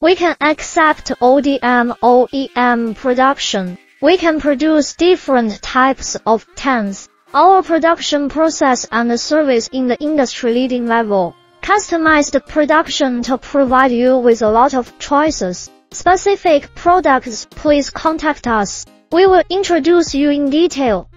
We can accept ODM, OEM production. We can produce different types of tents. Our production process and service in the industry leading level. Customized production to provide you with a lot of choices. Specific products, please contact us. We will introduce you in detail.